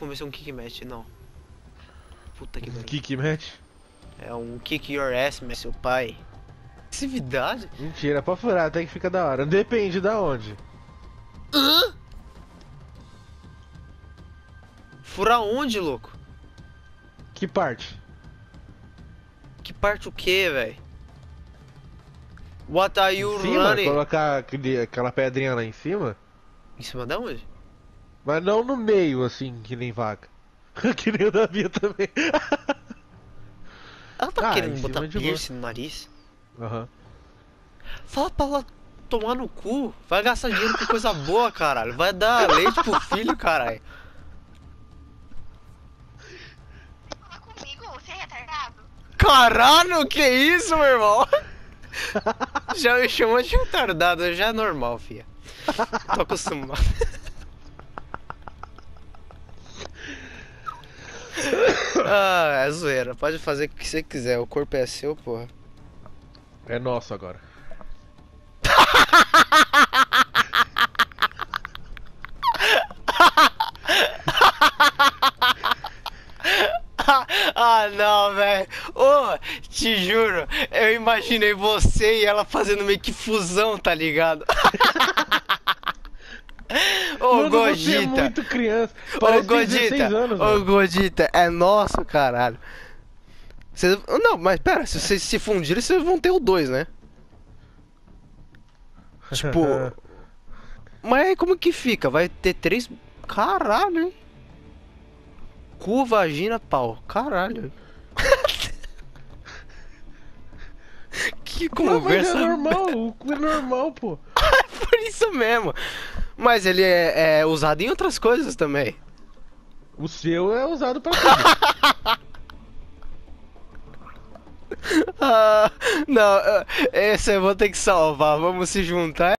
É um kick match, não. Puta que pariu. Kick match? É um kick your ass, mas seu pai. Agressividade? Mentira, pra furar até que fica da hora. Depende da onde. Hã? Furar onde, louco? Que parte? Que parte o que, velho? What are you Em cima? running? Colocar aquele- aquela pedrinha lá em cima? Em cima da onde? Mas não no meio, assim, que nem vaca. que nem o da Bia também. Ela tá Ah, querendo botar piercing no nariz? Aham. Fala pra ela tomar no cu. Vai gastar dinheiro com coisa boa, caralho. Vai dar leite pro filho, caralho. Fala comigo, você é retardado? Caralho, que isso, meu irmão? Já me chamou de retardado, já é normal, fia. Tô acostumado. Ah, é zoeira. Pode fazer o que você quiser. O corpo é seu, porra. É nosso agora. ah, não, velho. Ô, te juro, eu imaginei você e ela fazendo meio que fusão, tá ligado? Ô, Mano, você é Godita. muito criança. Ô, Parece 16 Godita. anos, Ô, mano. Godita, é nosso, caralho. Cês- Não, mas pera, se vocês se fundirem, vocês vão ter o dois, né? Tipo. Mas aí como que fica? Vai ter três. Caralho, hein? Cu, vagina, pau. Caralho. que Não, mas conversa. é normal, o cu é normal, pô. Por isso mesmo. Mas ele é, é usado em outras coisas também. O seu é usado pra tudo. Ah, não, esse eu vou ter que salvar. Vamos se juntar.